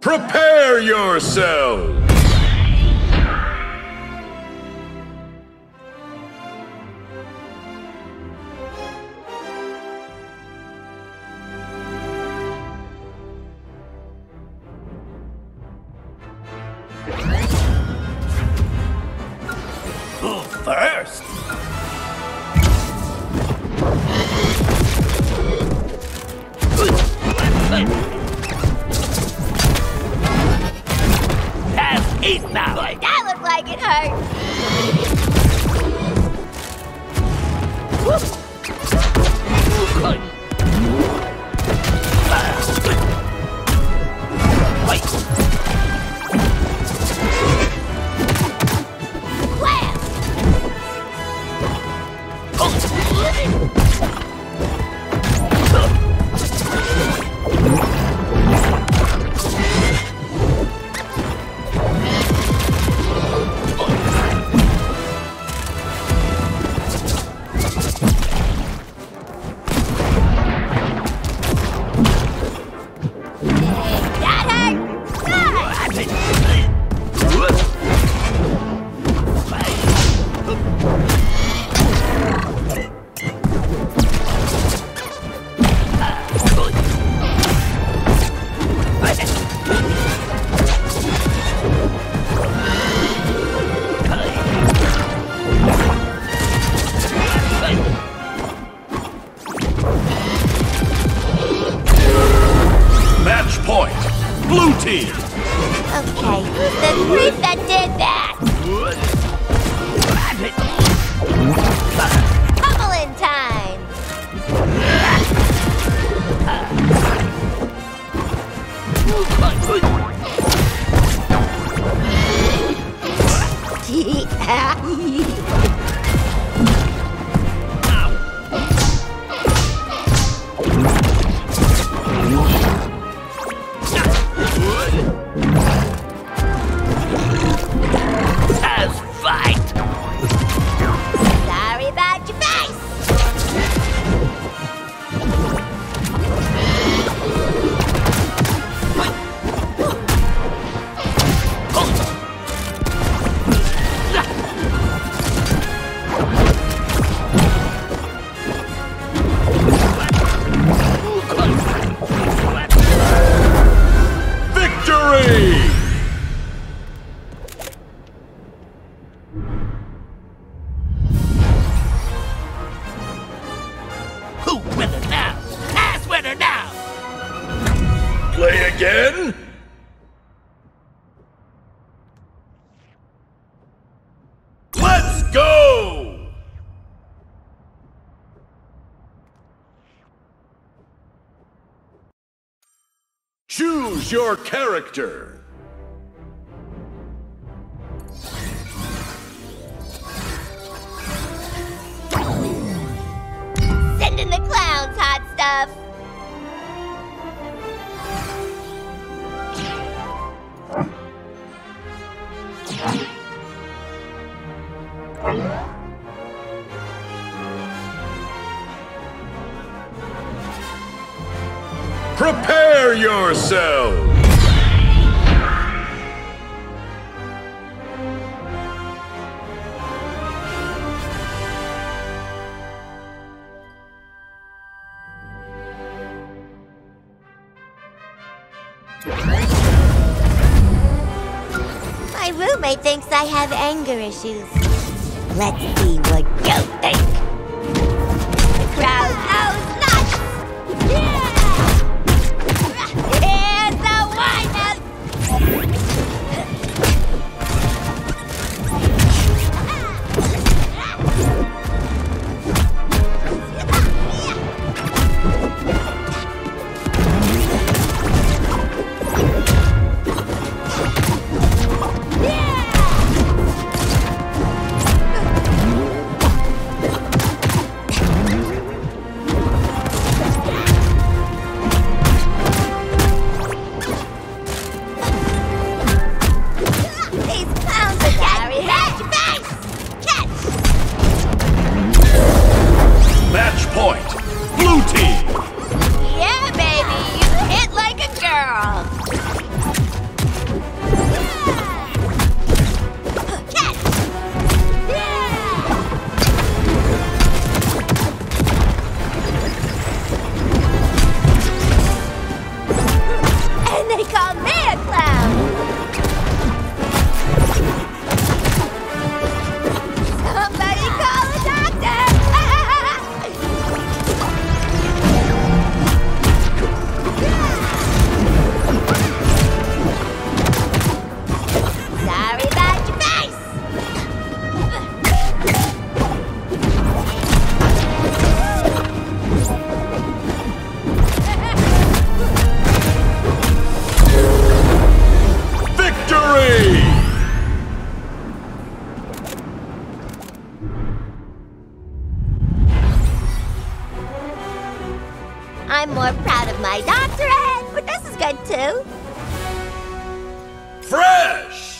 Prepare yourselves! First! Have now! That looked like it hurt. Blue team! Okay, the creep that did that? Couple in time. Has again? Let's go! Choose your character. Send in the clowns, hot stuff. Prepare yourselves! My roommate thinks I have anger issues. Let's see what you think. Crowd goes nuts! Yeah! I'm more proud of my doctorate, but this is good too. Fresh!